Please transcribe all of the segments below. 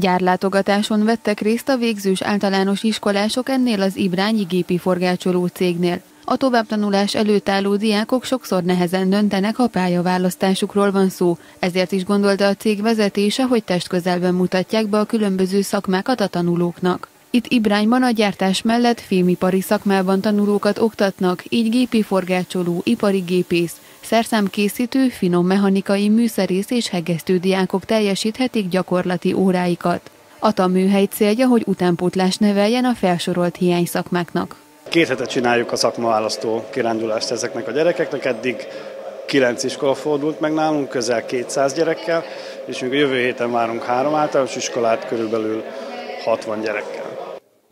Gyárlátogatáson vettek részt a végzős általános iskolások ennél az Ibrányi gépi forgácsoló cégnél. A továbbtanulás előtt álló diákok sokszor nehezen döntenek, ha pályaválasztásukról van szó, ezért is gondolta a cég vezetése, hogy testközelben mutatják be a különböző szakmákat a tanulóknak. Itt Ibrányban a gyártás mellett fémipari szakmában tanulókat oktatnak, így gépi forgácsoló, ipari gépész, szerszámkészítő, finom mechanikai műszerész és hegesztő diákok teljesíthetik gyakorlati óráikat. A tanműhely célja, hogy utánpótlás neveljen a felsorolt hiány szakmáknak. Két hete csináljuk a szakmaválasztó kirándulást ezeknek a gyerekeknek, eddig kilenc iskola fordult meg nálunk, közel 200 gyerekkel, és még a jövő héten várunk három általános iskolát, körülbelül 60 gyerekkel.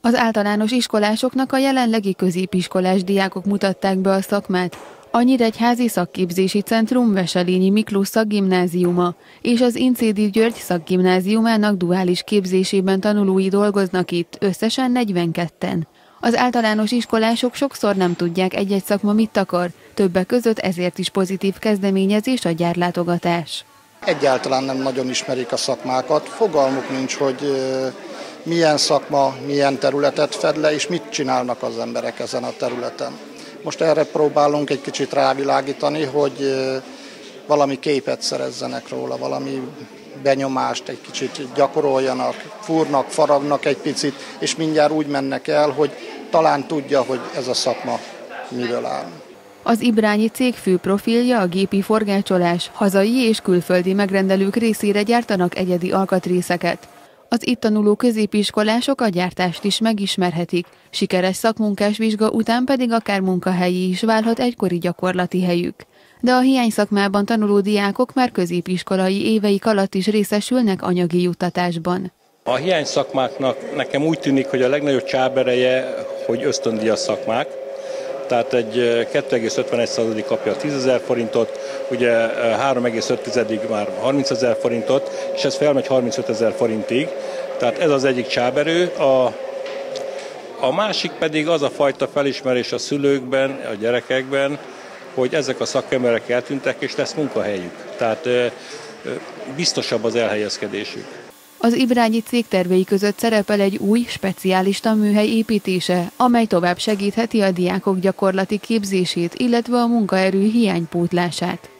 Az általános iskolásoknak a jelenlegi középiskolás diákok mutatták be a szakmát, a Nyíregyházi Szakképzési Centrum Veselényi Miklós Szakgimnáziuma és az Incédi György Szakgimnáziumának duális képzésében tanulói dolgoznak itt, összesen 42-en. Az általános iskolások sokszor nem tudják egy-egy szakma mit akar, többek között ezért is pozitív kezdeményezés a gyárlátogatás. Egyáltalán nem nagyon ismerik a szakmákat, fogalmuk nincs, hogy milyen szakma, milyen területet fed le, és mit csinálnak az emberek ezen a területen. Most erre próbálunk egy kicsit rávilágítani, hogy valami képet szerezzenek róla, valami benyomást egy kicsit gyakoroljanak, fúrnak, faragnak egy picit, és mindjárt úgy mennek el, hogy talán tudja, hogy ez a szakma miről áll. Az Ibrányi cég fő profilja a gépi forgácsolás, hazai és külföldi megrendelők részére gyártanak egyedi alkatrészeket. Az itt tanuló középiskolások a gyártást is megismerhetik, sikeres szakmunkás vizsga után pedig akár munkahelyi is válhat egykori gyakorlati helyük. De a hiány szakmában tanuló diákok már középiskolai éveik alatt is részesülnek anyagi juttatásban. A hiány szakmáknak nekem úgy tűnik, hogy a legnagyobb csábereje, hogy ösztöndíjas szakmák, tehát egy 2,51 kapja 10 ezer forintot, ugye 3,5 már 30 ezer forintot, és ez felmegy 35 ezer forintig. Tehát ez az egyik csáberő. A, a másik pedig az a fajta felismerés a szülőkben, a gyerekekben, hogy ezek a szakemberek eltűntek, és lesz munkahelyük. Tehát biztosabb az elhelyezkedésük. Az Ibrányi cég tervei között szerepel egy új, speciális tanműhely építése, amely tovább segítheti a diákok gyakorlati képzését, illetve a munkaerő hiánypótlását.